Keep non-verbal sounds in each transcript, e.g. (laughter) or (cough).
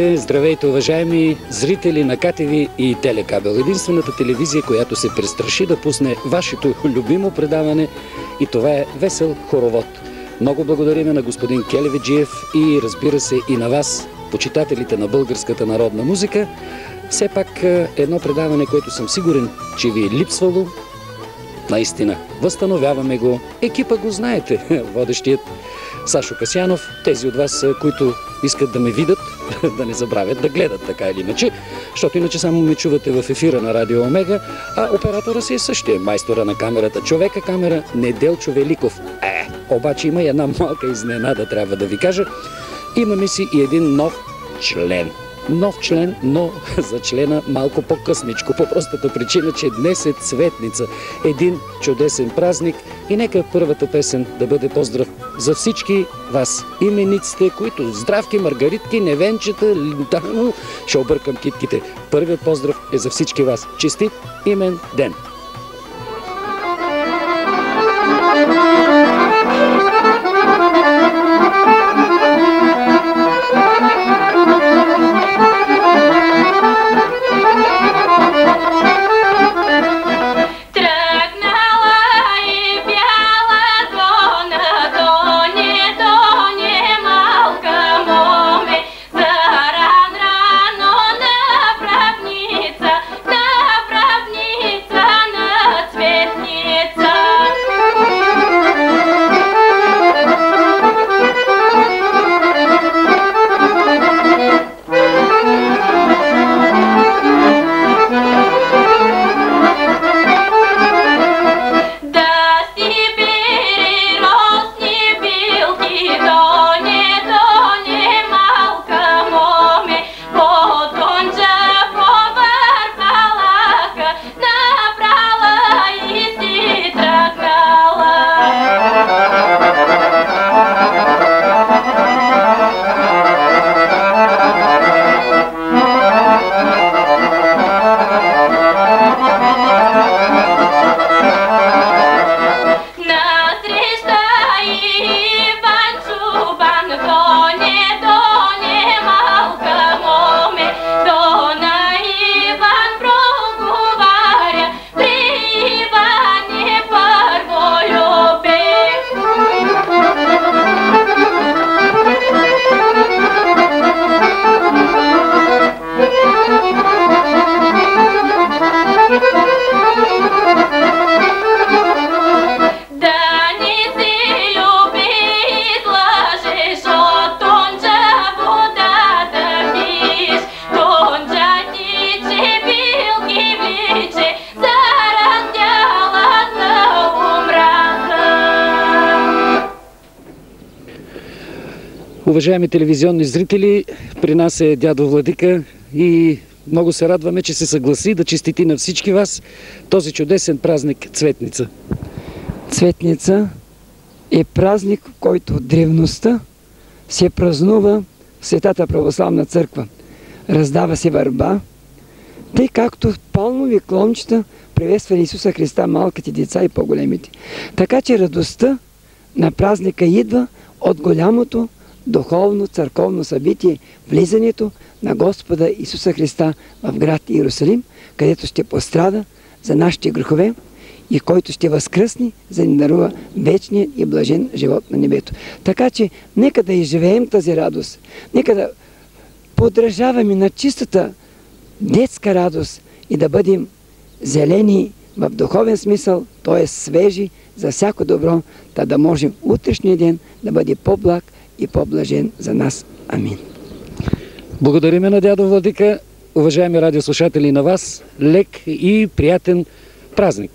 Здравейте, здравейте, уважаеми зрители на КТВ и Телекабел. Единствената телевизия, която се престраши да пусне вашето любимо предаване и това е Весел хоровод. Много благодарим на господин Келеведжиев и разбира се и на вас, почитателите на българската народна музика. Все пак е, едно предаване, което съм сигурен, че ви е липсвало. Наистина, възстановяваме го. Екипа го знаете. (laughs) Водещият Сашо Касянов. Тези от вас, които искат да ме видят, (laughs) да не забравят да гледат така или иначе, защото иначе само ме чувате в ефира на Радио Омега, а оператора си е същия, майстора на камерата. Човека камера Неделчо Великов. Е, обаче има една малка изненада, трябва да ви кажа. Имаме си и един нов член нов член, но (laughs) за члена малко по-късничко, по простата причина, че днес е цветница. Един чудесен празник и нека първата песен да бъде поздрав за всички вас, имениците, които здравки, маргаритки, невенчета, ще объркам китките. Първият поздрав е за всички вас. Честит имен ден! Уважаеми телевизионни зрители, при нас е дядо Владика и много се радваме, че се съгласи да честити на всички вас този чудесен празник Цветница. Цветница е празник, който от древността се празнува в Светата Православна църква. Раздава се върба, тъй както палмови клончета приветствали Исуса Христа малките деца и по-големите. Така че радостта на празника идва от голямото духовно църковно събитие, влизането на Господа Исуса Христа в град Иерусалим, където ще пострада за нашите грехове и който ще възкръсни, за да ни дарува вечния и блажен живот на небето. Така че, нека да изживеем тази радост, нека да подражаваме на чистата детска радост и да бъдем зелени в духовен смисъл, т.е. свежи за всяко добро, да да можем утрешния ден да бъде по-благ и по-блажен за нас. Амин. Благодариме на дядо Владика, уважаеми радиослушатели на вас, лек и приятен празник.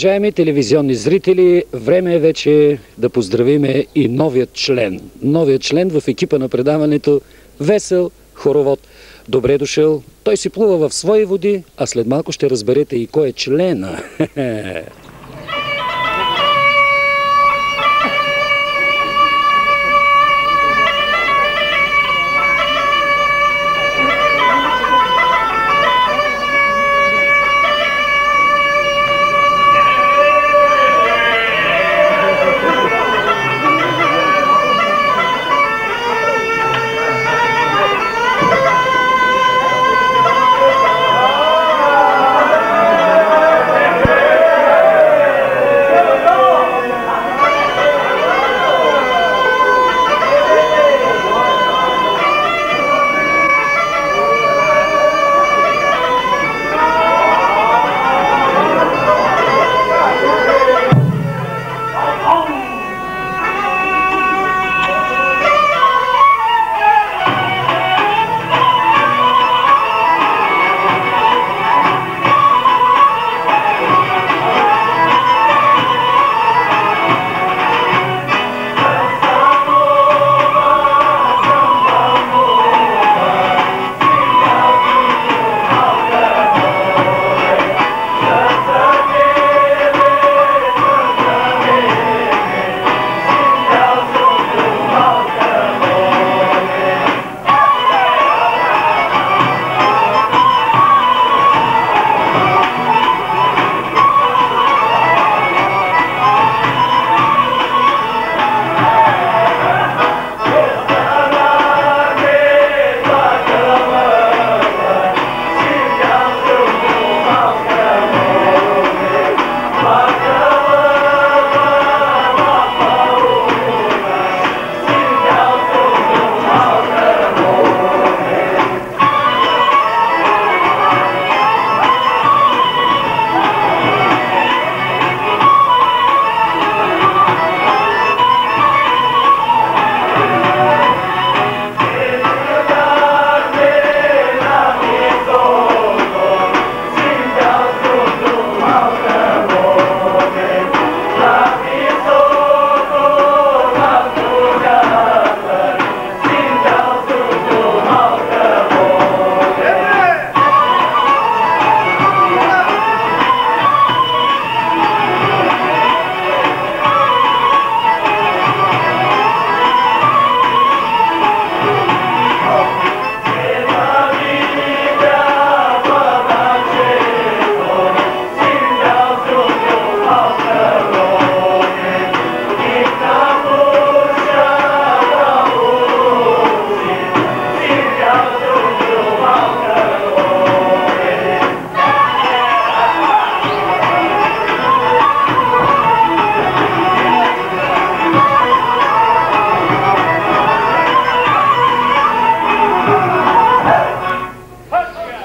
Уважаеми телевизионни зрители, време е вече да поздравиме и новият член. Новият член в екипа на предаването Весел Хоровод. Добре дошъл. Той си плува в свои води, а след малко ще разберете и кой е члена. (laughs)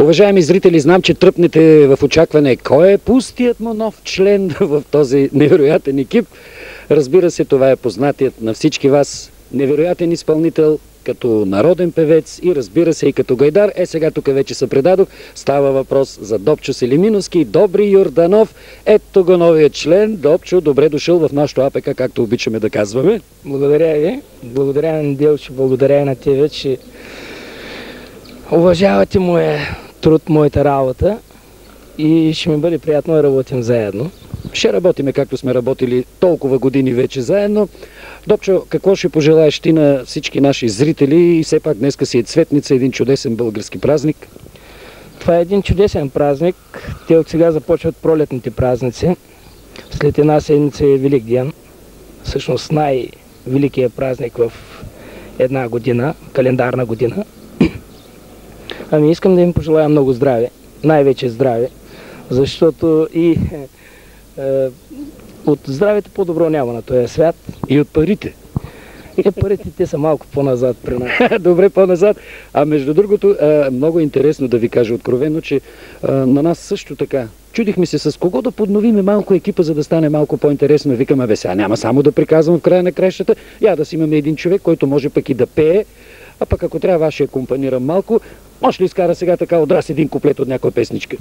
Уважаеми зрители, знам, че тръпнете в очакване кой е пустият му нов член (laughs) в този невероятен екип. Разбира се, това е познатият на всички вас невероятен изпълнител, като народен певец и разбира се и като гайдар. Е, сега тук вече се предадох. Става въпрос за Добчо Селиминовски, Добри Йорданов. Ето го новия член. Добчо, добре дошъл в нашото АПК, както обичаме да казваме. Благодаря ви. Благодаря на Неделчо, благодаря и на тебе, че уважавате моя труд, моята работа и ще ми бъде приятно да работим заедно. Ще работиме както сме работили толкова години вече заедно. Добчо, какво ще пожелаеш ти на всички наши зрители и все пак днеска си е цветница, един чудесен български празник? Това е един чудесен празник. Те от сега започват пролетните празници. След една седмица е Велик ден. Всъщност най-великият празник в една година, календарна година. Ами искам да им пожелая много здраве, най-вече здраве, защото и е, от здравето по-добро няма на този свят. И от парите. Е, парите те са малко по-назад при нас. (laughs) Добре, по-назад. А между другото, а, много интересно да ви кажа откровено, че а, на нас също така. Чудихме се с кого да подновиме малко екипа, за да стане малко по-интересно. Викаме, бе сега няма само да приказвам в края на кращата, я да си имаме един човек, който може пък и да пее, а пък ако трябва, аз ще акомпанирам малко. Може ли изкара сега така от раз един куплет от някоя песничка?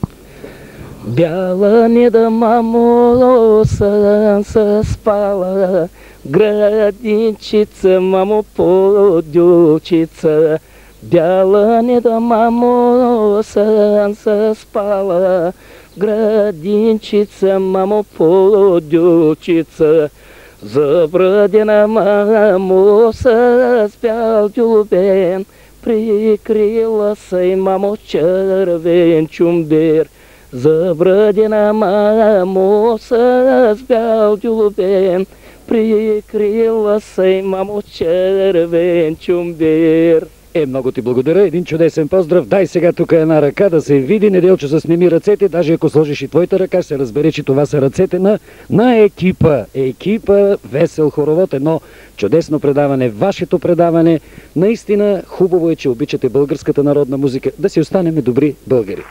Бяла не да мамо се спала, градинчица, мамо подючица. Бяла не да мамо се спала, градинчица, мамо подючица. Забрадена мамо с бял дюбен, прикрила се мамо червен чумбер. Забрадена мамо с бял дюбен, прикрила се мамо червен чумбер. Е, много ти благодаря. Един чудесен поздрав. Дай сега тук една ръка да се види. Неделчо с сними ръцете. Даже ако сложиш и твоята ръка, ще се разбере, че това са ръцете на, на екипа. Екипа Весел Хоровод. Едно чудесно предаване. Вашето предаване. Наистина хубаво е, че обичате българската народна музика. Да си останеме добри българи.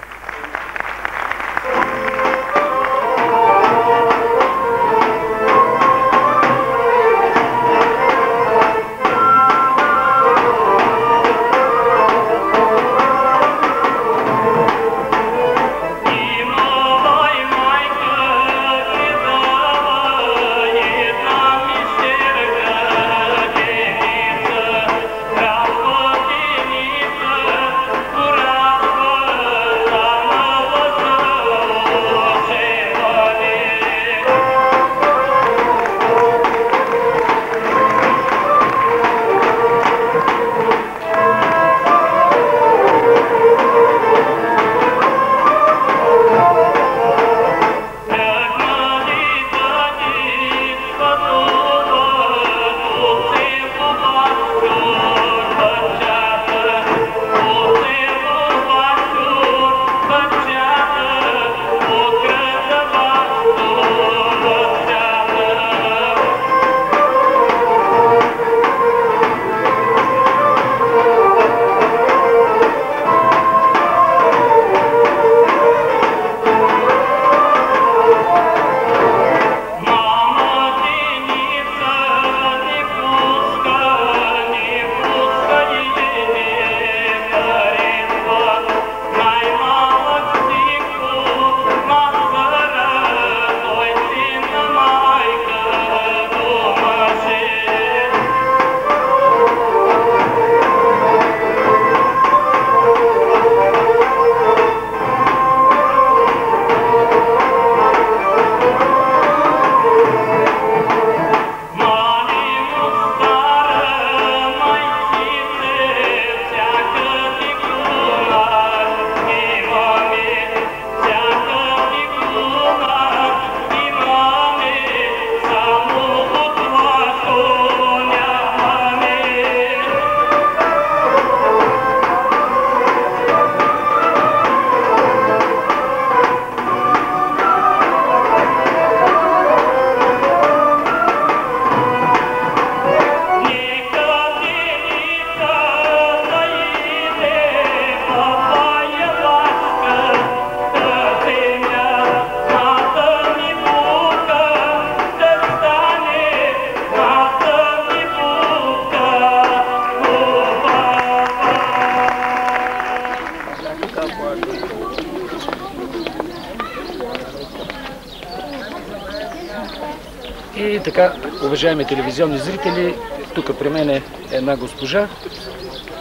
Уважаеми телевизионни зрители, тук при мен е една госпожа,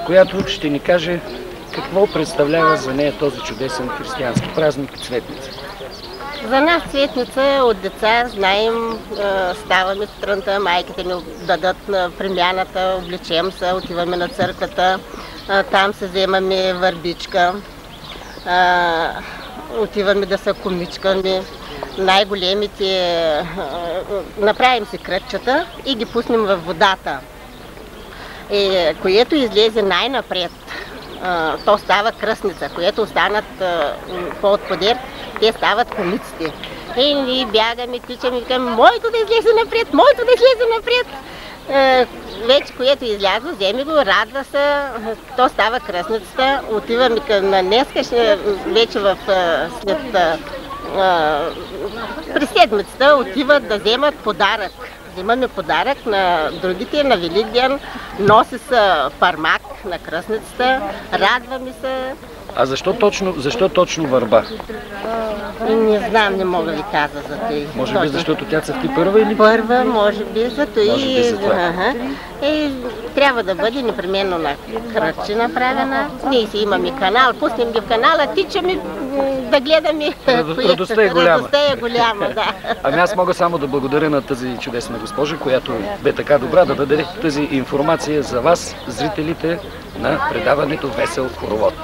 която ще ни каже какво представлява за нея този чудесен християнски празник Цветница. За нас цветница е от деца, знаем, ставаме сутринта, майките ни дадат на премяната, облечем се, отиваме на църквата, там се вземаме върбичка, отиваме да се комичкаме, най-големите, направим си кръчета и ги пуснем във водата. И, което излезе най-напред, то става кръсница, което останат по-отподер, те стават комиците. И ние бягаме, тичаме, викаме, моето да излезе напред, моето да излезе напред. вече което е излязло, вземи го, радва се, то става кръсницата, отиваме към днеска, вече в след при седмицата отиват да вземат подарък. Взимаме подарък на другите, на Великден, носи се пармак на кръсницата, радваме се, А защо точно, защо точно върба? и не знам, не мога ви каза за тъй. Може би защото тя цъфти първа или Първа, може би, зато Може би за това. ага, и трябва да бъде непременно на кръче направена. Ние си имаме канал, пуснем ги в канала, тичаме да гледаме. (laughs) Радостта е голяма. Радостта е голяма, да. (laughs) Ами аз мога само да благодаря на тази чудесна госпожа, която бе така добра да даде тази информация за вас, зрителите на предаването Весел хоровод.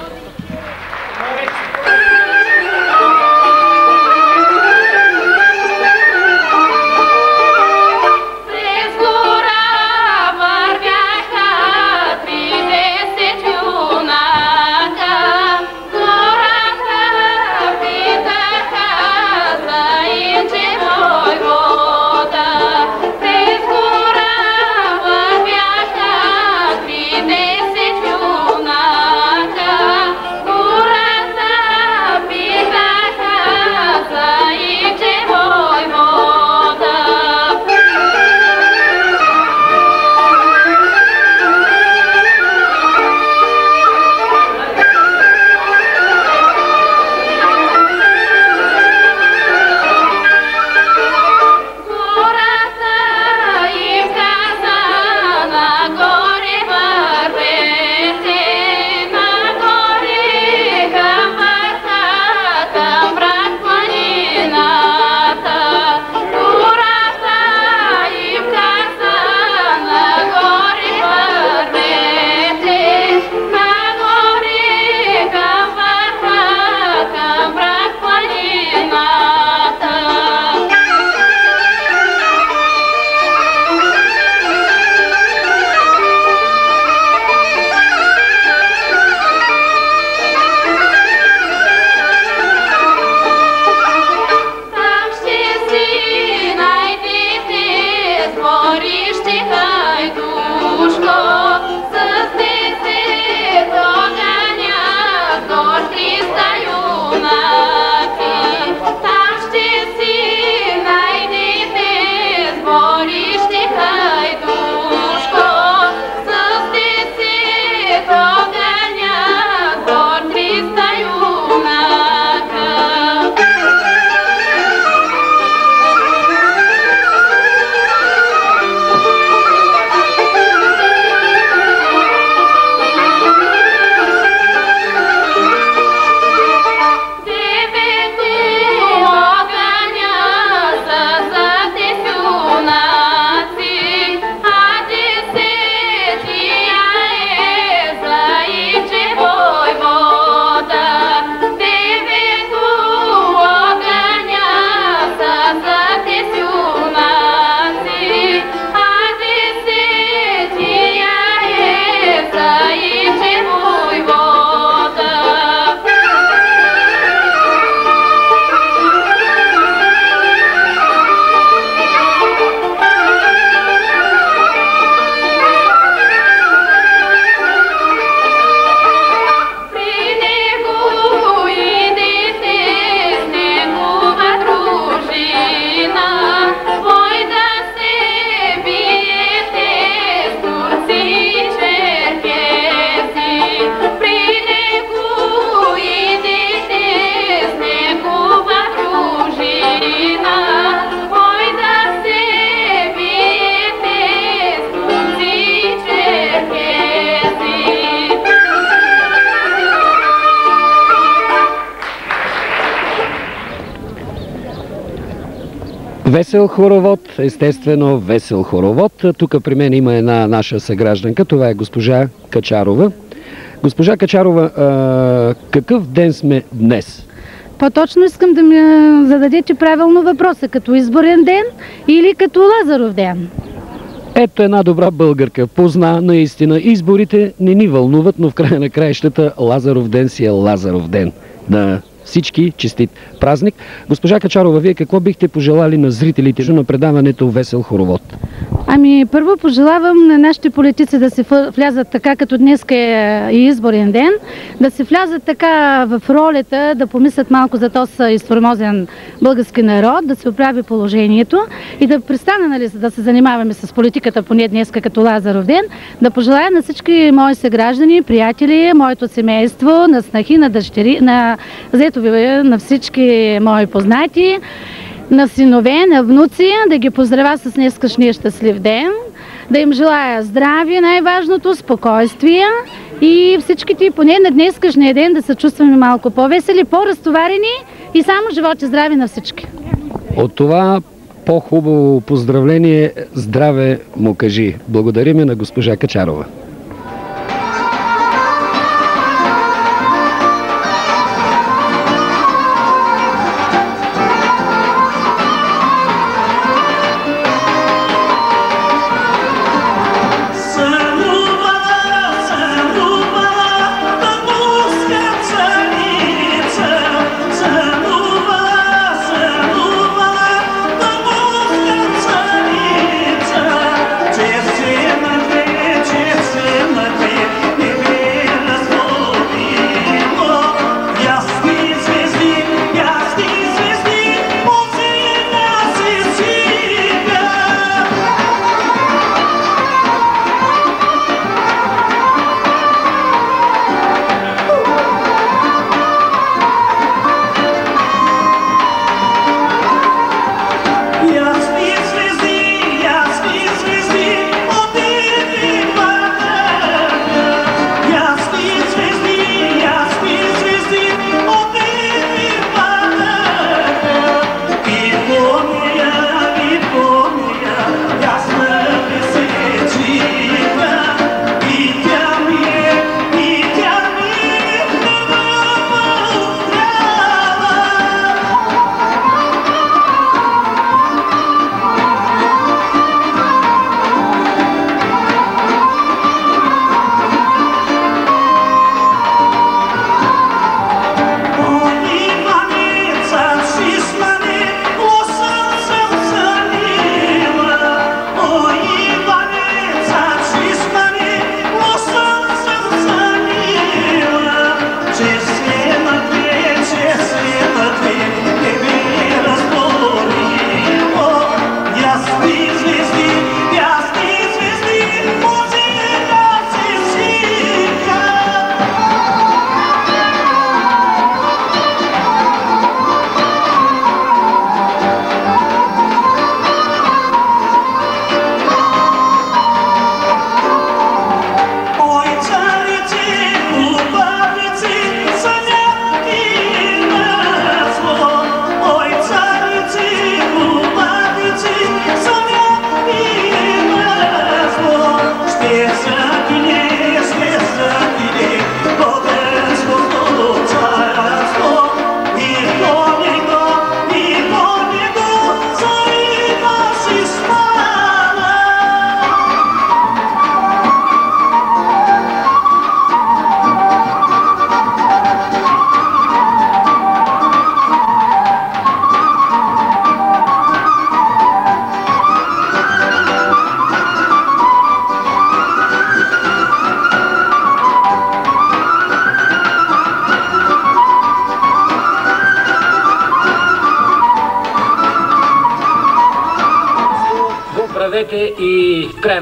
Весел хоровод, естествено весел хоровод. Тук при мен има една наша съгражданка, това е госпожа Качарова. Госпожа Качарова, а, какъв ден сме днес? По-точно искам да ми зададете правилно въпроса, като изборен ден или като Лазаров ден. Ето една добра българка. Позна наистина. Изборите не ни вълнуват, но в края на краищата Лазаров ден си е Лазаров ден. На всички честит празник. Госпожа Качарова, вие какво бихте пожелали на зрителите на предаването Весел хоровод? Ами, първо пожелавам на нашите политици да се влязат така, като днес е и изборен ден, да се влязат така в ролята, да помислят малко за този изформозен български народ, да се оправи положението и да престане нали, да се занимаваме с политиката, поне днес като Лазаров ден, да пожелая на всички мои съграждани, приятели, моето семейство, на снахи, на дъщери, на зетови, на всички мои познати, на синове, на внуци, да ги поздравя с днескашния щастлив ден, да им желая здраве, най-важното, спокойствие и всичките, поне на днескашния ден, да се чувстваме малко по-весели, по-разтоварени и само живот и здраве на всички. От това по-хубаво поздравление здраве му кажи. Благодариме на госпожа Качарова.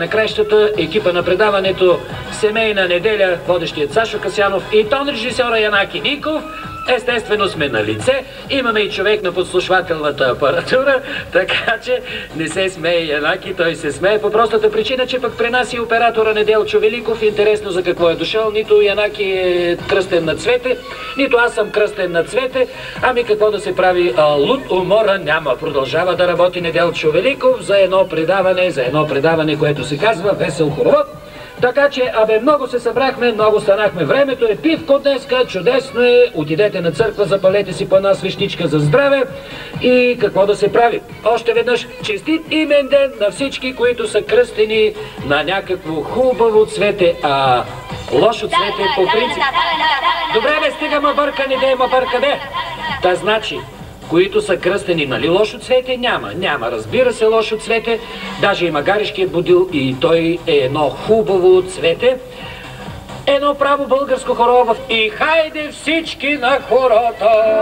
На краищата екипа на предаването Семейна неделя, водещият Сашо Касянов и тон режисьора Янаки Ников. Естествено сме на лице. Имаме и човек на подслушвателната апаратура, (laughs) така че не се смее Янаки, той се смее по простата причина, че пък при нас и оператора Неделчо Великов. Интересно за какво е дошъл. Нито Янаки е кръстен на цвете, нито аз съм кръстен на цвете. Ами какво да се прави? А, луд умора няма. Продължава да работи Неделчо Великов за едно предаване, за едно предаване, което се казва Весел хоровод. Така че, абе, много се събрахме, много станахме. Времето е пивко днеска, чудесно е. Отидете на църква, запалете си по една свещичка за здраве. И какво да се прави? Още веднъж, честит имен ден на всички, които са кръстени на някакво хубаво цвете, а лошо цвете по принцип. Добре, бе, стига ма бъркане, де ма бъркане. Та значи, които са кръстени, нали лошо цвете? Няма, няма, разбира се лошо цвете. Даже и магаришкият будил и той е едно хубаво цвете. Едно право българско хоро в и хайде всички на хората!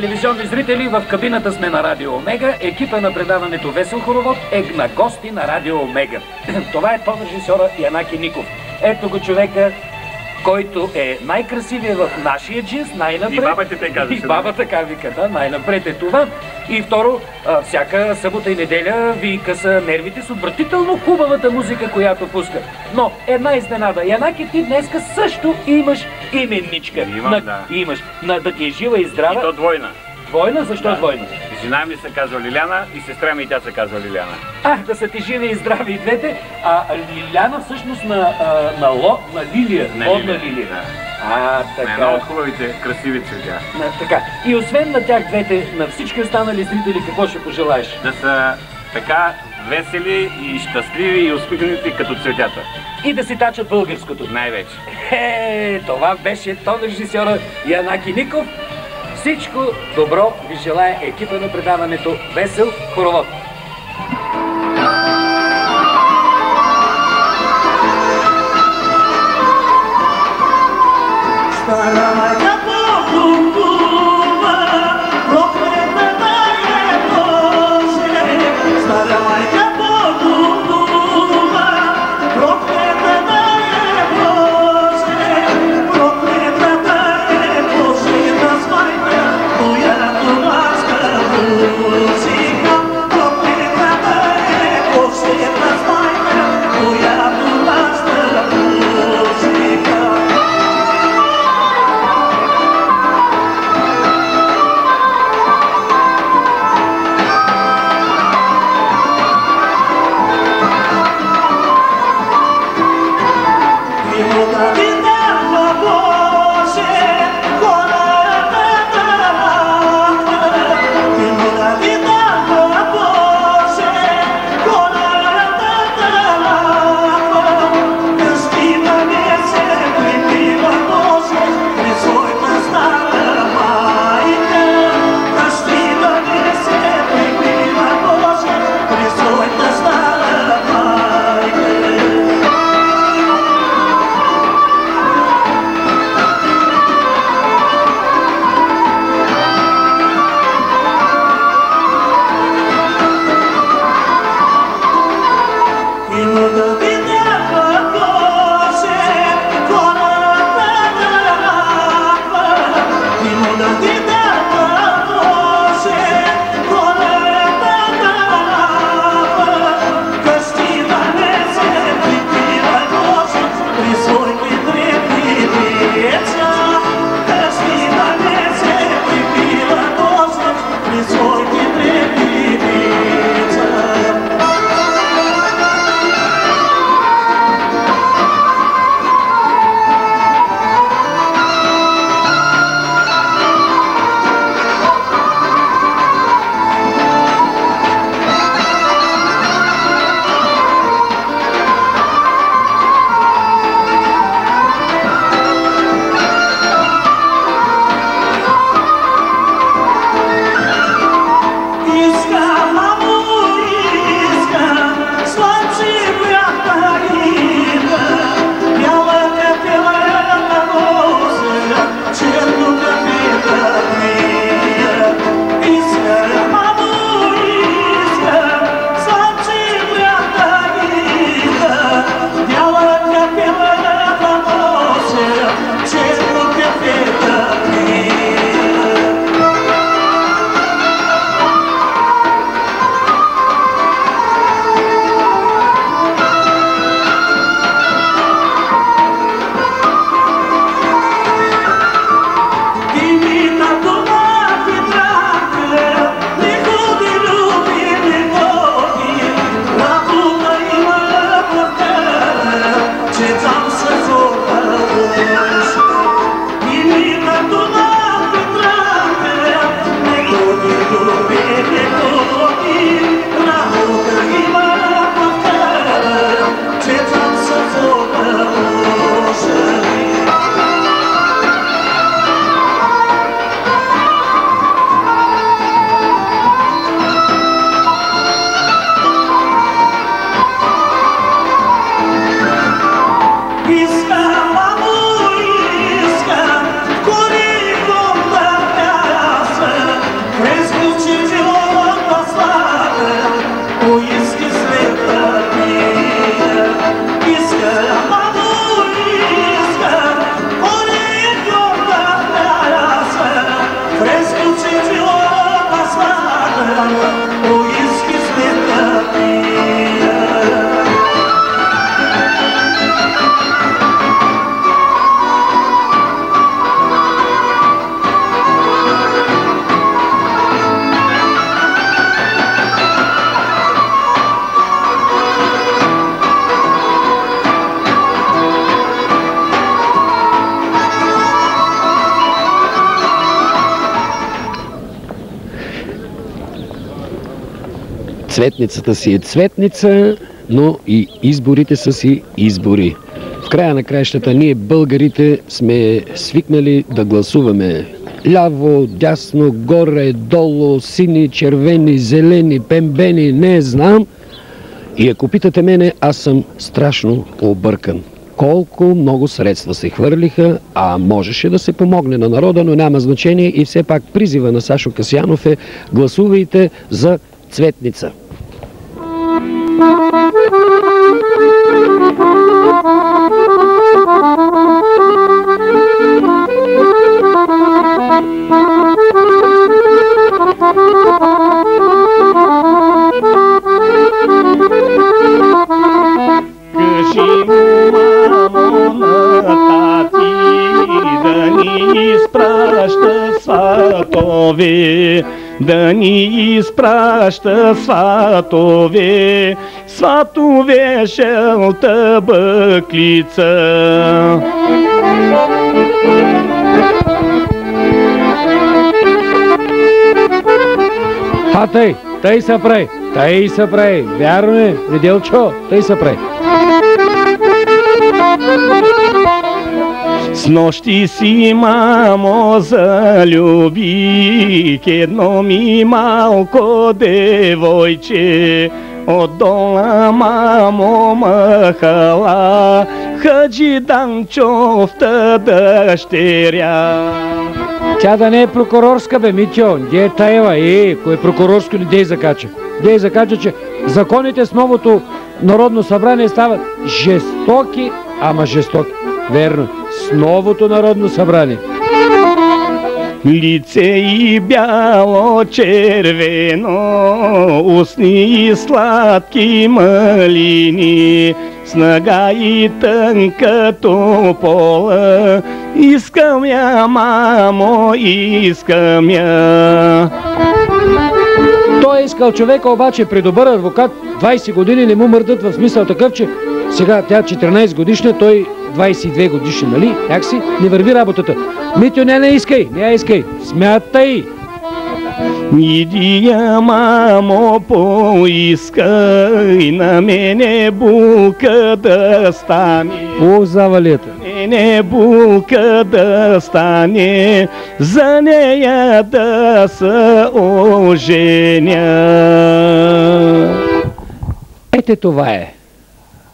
Телевизионни зрители, в кабината сме на Радио Омега. Екипа на предаването Весел Хоровод е на гости на Радио Омега. (clears throat) Това е режисьора Янаки Ников. Ето го човека, който е най-красивия в нашия джинс, най-напред. И баба те казваше, И баба така вика, да, най-напред е това. И второ, а, всяка събота и неделя ви къса нервите с отвратително хубавата музика, която пуска. Но една изненада. Янаки, ти днеска също имаш именничка. Имам, на, да. Имаш. На да ти е жива и здрава. И то двойна. Двойна? Защо Да. двойна? Жена ми се казва Лиляна и сестра ми и тя се казва Лиляна. Ах, да са ти живи и здрави и двете. А Лиляна всъщност на, а, на, ло, на Лилия. На Лилия, Лилия. да. А, На така. една от хубавите, красиви цветя. На, така. И освен на тях двете, на всички останали зрители, какво ще пожелаеш? Да са така весели и щастливи и усмихнати като цветята. И да си тачат българското. Най-вече. Е, това беше тон режисьора Янаки Ников. Всичко добро ви желая екипа на предаването Весел хоровод. Стара Цветницата си е цветница, но и изборите са си избори. В края на краищата ние българите сме свикнали да гласуваме ляво, дясно, горе, долу, сини, червени, зелени, пембени, не знам. И ако питате мене, аз съм страшно объркан. Колко много средства се хвърлиха, а можеше да се помогне на народа, но няма значение и все пак призива на Сашо Касянов е гласувайте за цветница. Кажи му, мамо, на тати, да ни изпраща сватове, сватове, жълта бъклица. А тъй, тъй се прави, тъй се прави, вярно е, Неделчо, тъй се прави. С нощи си, мамо, залюбих едно ми малко девойче. От дола, мамо, махала, Хаджи Данчовта дъщеря. Тя да не е прокурорска, бе, Митьо. Где е таева? Е, кое е прокурорско ли дей закача? Дей закача, че законите с новото Народно събрание стават жестоки, ама жестоки. Верно. С новото Народно събрание. Лице и бяло червено, устни и сладки малини, снага и тънка топола, искам я, мамо, искам я. Той е искал човека, обаче при добър адвокат 20 години не му мърдат в смисъл такъв, че сега тя 14 годишна, той 22 годишен, нали? Как си? Не върви работата. Митю, не, не искай, не искай. Смятай. Иди я, мамо, поискай на мене булка да стане. О, завалията. Мене булка да стане, за нея да се оженя. Ете това е.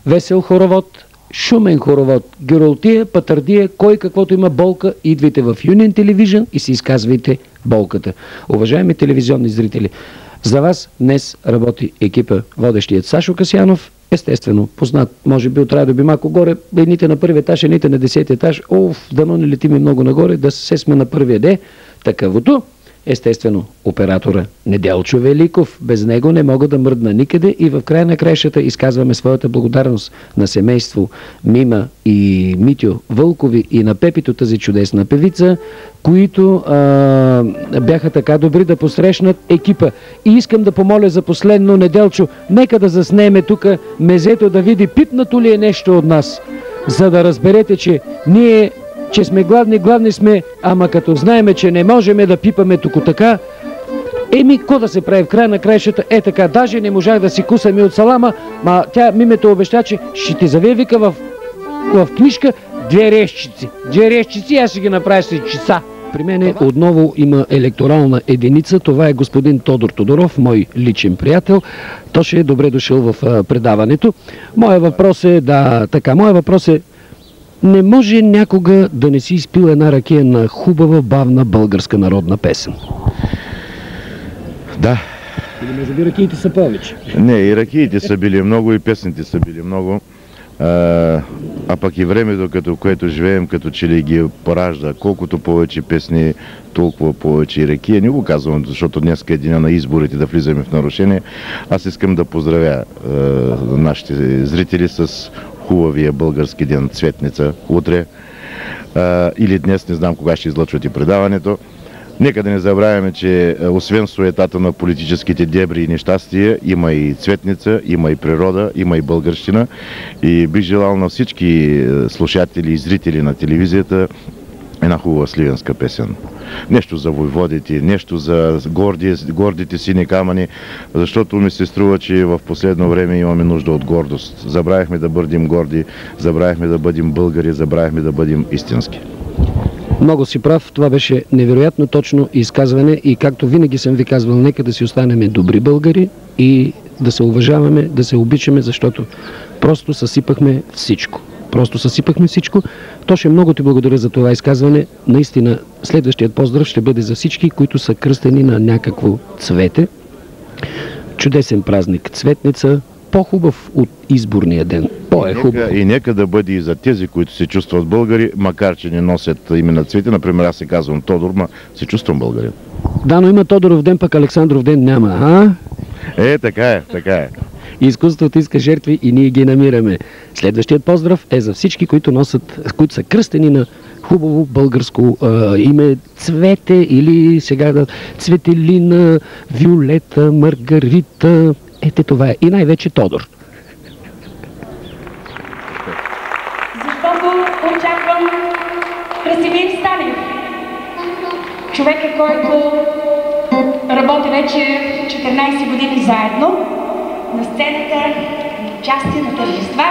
Весел хоровод, шумен хоровод, геролтия, патърдия, кой каквото има болка, идвайте в Union Television и си изказвайте болката. Уважаеми телевизионни зрители, за вас днес работи екипа, водещият Сашо Касянов, естествено, познат, може би от Радо Бимако горе, едните на първи етаж, едните на десети етаж, оф, дано не летим много нагоре, да се сме на първия де, такъвото. Естествено, оператора Неделчо Великов. Без него не мога да мръдна никъде и в края на краищата изказваме своята благодарност на семейство Мима и Митю Вълкови и на Пепито тази чудесна певица, които а, бяха така добри да посрещнат екипа. И искам да помоля за последно Неделчо, нека да заснеме тук мезето да види пипнато ли е нещо от нас, за да разберете, че ние че сме гладни, гладни сме, ама като знаеме, че не можем да пипаме тук така, Еми, ко да се прави в края на краищата? Е така, даже не можах да си кусам и от салама, ма тя мимето обеща, че ще ти завие вика в, в книжка две резчици. Две резчици, аз ще ги направя с часа. При мен отново има електорална единица. Това е господин Тодор Тодоров, мой личен приятел. Той ще е добре дошъл в предаването. Моя въпрос е, да, така, моя въпрос е, не може някога да не си изпил една ракия на хубава, бавна българска народна песен. Да, Или може би ракиите са повече. не, и ракиите са били много, и песните са били много. А, а пък и времето, като което живеем, като че ли ги поражда. Колкото повече песни, толкова повече и ракия. Не го казвам, защото днес е деня на изборите да влизаме в нарушение. Аз искам да поздравя а, нашите зрители с хубавия български ден Цветница утре. А, или днес, не знам кога ще излъчвате предаването. Нека да не забравяме, че освен суетата на политическите дебри и нещастия, има и цветница, има и природа, има и българщина. И бих желал на всички слушатели и зрители на телевизията една хубава сливенска песен. Нещо за войводите, нещо за горди, гордите сини камъни, защото ми се струва, че в последно време имаме нужда от гордост. Забравяхме да бъдем горди, забравяхме да бъдем българи, забравяхме да бъдем истински. Много си прав, това беше невероятно точно изказване и както винаги съм ви казвал, нека да си останем добри българи и да се уважаваме, да се обичаме, защото просто съсипахме всичко. Просто съсипахме всичко. Тоше, много ти благодаря за това изказване. Наистина, следващият поздрав ще бъде за всички, които са кръстени на някакво цвете. Чудесен празник Цветница, по-хубав от изборния ден. По-е хубав. И нека да бъде и за тези, които се чувстват българи, макар че не носят имена цвети. Например, аз се казвам Тодор, ма се чувствам българин. Да, но има Тодоров ден, пък Александров ден няма, а? Е, така е, така е. Изкуството иска жертви и ние ги намираме. Следващият поздрав е за всички, които носят, които са кръстени на хубаво българско а, име Цвете или сега да Цветелина, Виолета, Маргарита. Ете това е. И най-вече Тодор. Защото очаквам Красимир Станев. Човека, който работи вече 14 години заедно на сцената, на участие на тържества.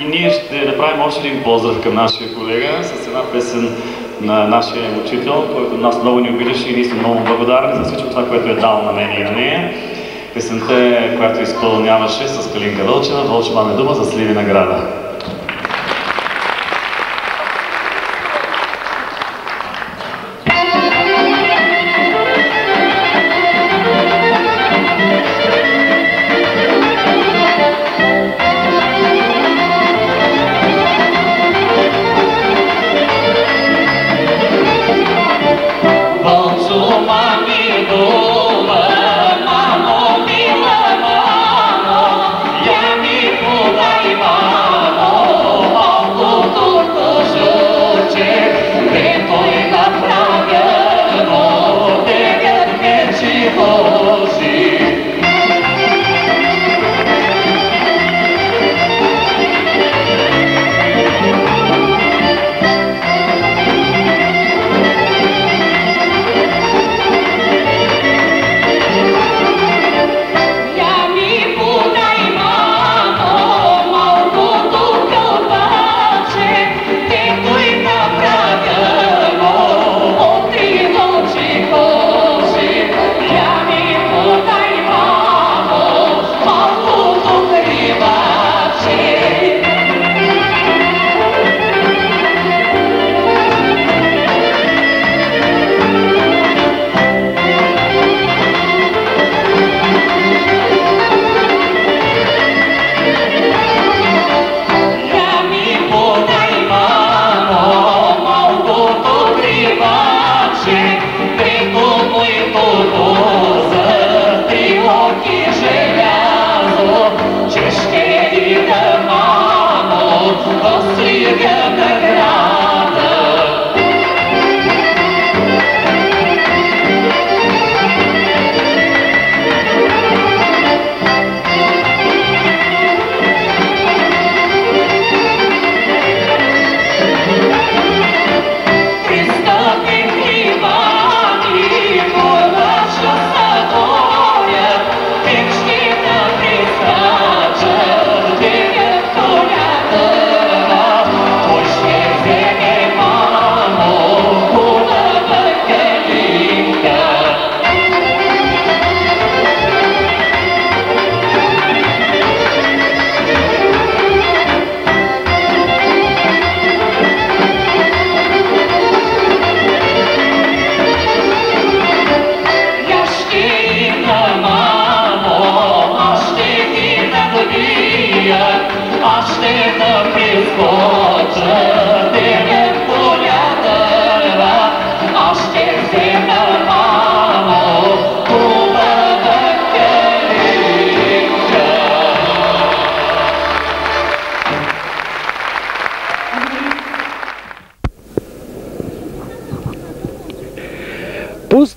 И ние ще направим още един поздрав към нашия колега с една песен на нашия учител, който нас много ни обичаше и ние сме много благодарни за всичко това, което е дал на мен и на нея. Песента е, която изпълняваше с Калинка Вълчева, Вълче маме дума за Сливи награда.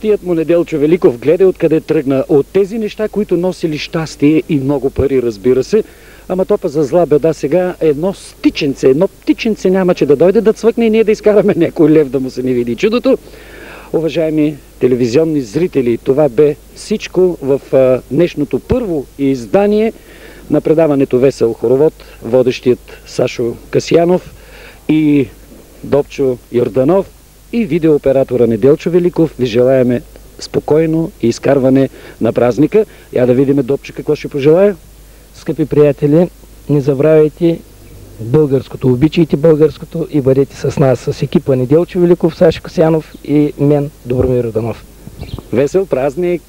Пустият му Неделчо Великов гледа откъде тръгна от тези неща, които носили щастие и много пари, разбира се. Ама топа за зла беда сега едно стиченце, едно птиченце няма че да дойде да цвъкне и ние да изкараме някой лев да му се не види чудото. Уважаеми телевизионни зрители, това бе всичко в днешното първо издание на предаването Весел хоровод, водещият Сашо Касянов и Добчо Йорданов. И видеооператора Неделчо Великов ви желаеме спокойно изкарване на празника. Я да видим Добче какво ще пожелая. Скъпи приятели, не забравяйте българското, обичайте българското и бъдете с нас, с екипа Неделчо Великов, Саши Косянов и мен, Добромир Роданов. Весел празник!